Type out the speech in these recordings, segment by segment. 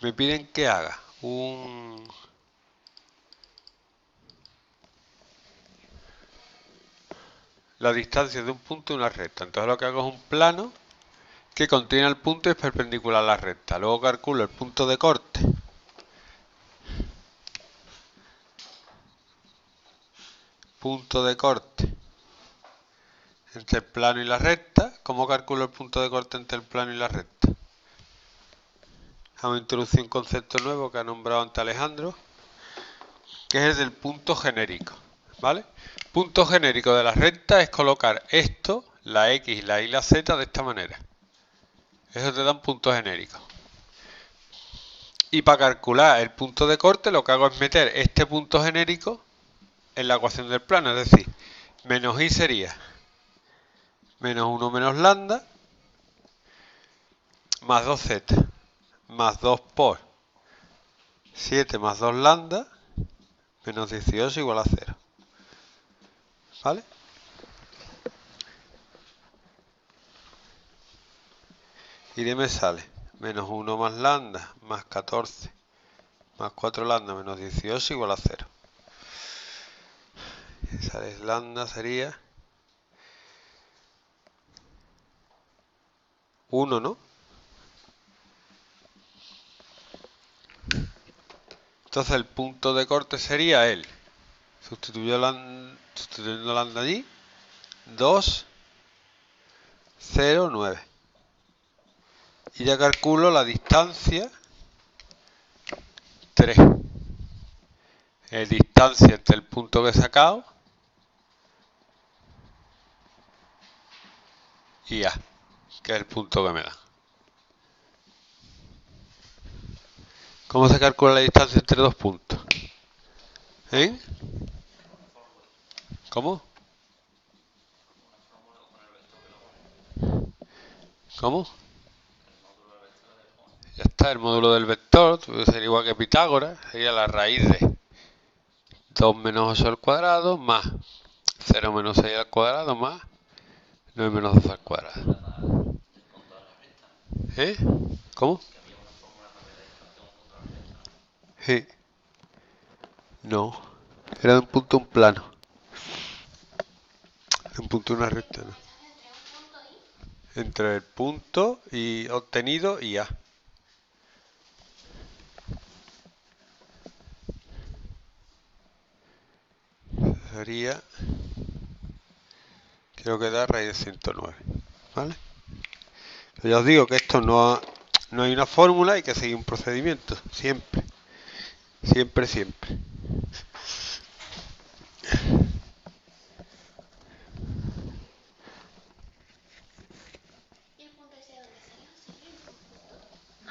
me piden que haga un la distancia de un punto y una recta. Entonces lo que hago es un plano que contiene el punto y es perpendicular a la recta. Luego calculo el punto de corte. Punto de corte entre el plano y la recta. ¿Cómo calculo el punto de corte entre el plano y la recta? Vamos a introducir un concepto nuevo que ha nombrado ante Alejandro, que es el del punto genérico. ¿Vale? Punto genérico de la recta es colocar esto, la X, la Y la Z de esta manera. Eso te da un punto genérico. Y para calcular el punto de corte lo que hago es meter este punto genérico en la ecuación del plano. Es decir, menos i sería menos 1 menos lambda más 2z más 2 por 7 más 2 lambda menos 18 igual a 0. ¿Vale? Y de me sale menos 1 más lambda más 14 más 4 lambda menos 18 igual a 0. Esa es lambda sería 1, ¿no? Entonces el punto de corte sería el, sustituyendo lambda allí, 2, 0, 9. Y ya calculo la distancia 3. Es distancia entre el punto que he sacado y A, que es el punto que me da. ¿Cómo se calcula la distancia entre dos puntos? ¿Eh? ¿Cómo? ¿Cómo? Ya está, el módulo del vector, sería igual que Pitágoras, sería la raíz de 2 menos 8 al cuadrado más 0 menos 6 al cuadrado más 9 menos 2 al cuadrado. ¿Eh? ¿Cómo? Sí. No. Era de un punto un plano. Un punto una recta, ¿no? Entre el punto y obtenido y A. Sería... Creo que da raíz de 109. ¿Vale? Ya os digo que esto no, no hay una fórmula, hay que seguir un procedimiento, siempre. Siempre, siempre.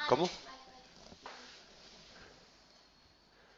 ¿Cómo?